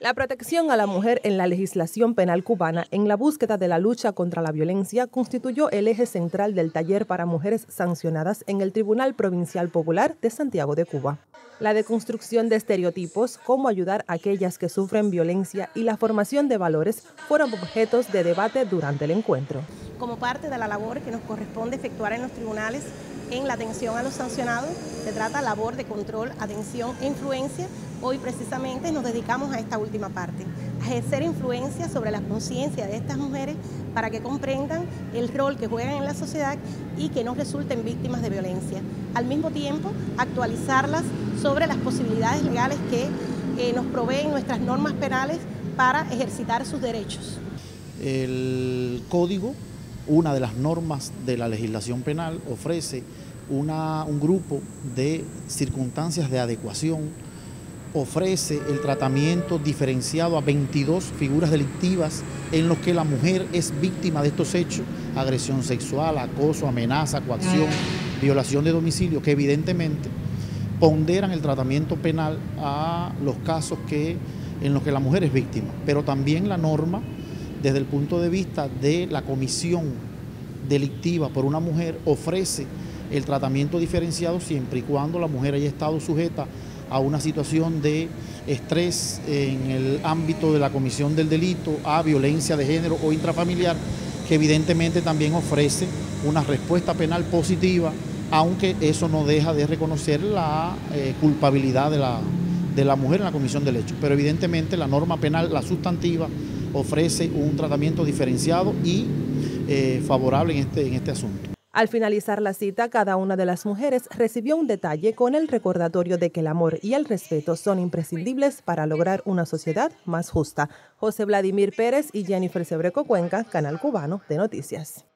La protección a la mujer en la legislación penal cubana en la búsqueda de la lucha contra la violencia constituyó el eje central del taller para mujeres sancionadas en el Tribunal Provincial Popular de Santiago de Cuba. La deconstrucción de estereotipos, cómo ayudar a aquellas que sufren violencia y la formación de valores fueron objetos de debate durante el encuentro. Como parte de la labor que nos corresponde efectuar en los tribunales en la atención a los sancionados. Se trata de labor de control, atención e influencia. Hoy precisamente nos dedicamos a esta última parte, a ejercer influencia sobre la conciencia de estas mujeres para que comprendan el rol que juegan en la sociedad y que no resulten víctimas de violencia. Al mismo tiempo, actualizarlas sobre las posibilidades legales que eh, nos proveen nuestras normas penales para ejercitar sus derechos. El código una de las normas de la legislación penal ofrece un grupo de circunstancias de adecuación, ofrece el tratamiento diferenciado a 22 figuras delictivas en los que la mujer es víctima de estos hechos, agresión sexual, acoso, amenaza, coacción, violación de domicilio, que evidentemente ponderan el tratamiento penal a los casos que, en los que la mujer es víctima, pero también la norma desde el punto de vista de la comisión delictiva por una mujer ofrece el tratamiento diferenciado siempre y cuando la mujer haya estado sujeta a una situación de estrés en el ámbito de la comisión del delito, a violencia de género o intrafamiliar, que evidentemente también ofrece una respuesta penal positiva, aunque eso no deja de reconocer la eh, culpabilidad de la, de la mujer en la comisión del hecho. Pero evidentemente la norma penal, la sustantiva, ofrece un tratamiento diferenciado y eh, favorable en este, en este asunto. Al finalizar la cita, cada una de las mujeres recibió un detalle con el recordatorio de que el amor y el respeto son imprescindibles para lograr una sociedad más justa. José Vladimir Pérez y Jennifer Sebreco Cuenca, Canal Cubano de Noticias.